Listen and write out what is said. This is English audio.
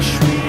We. me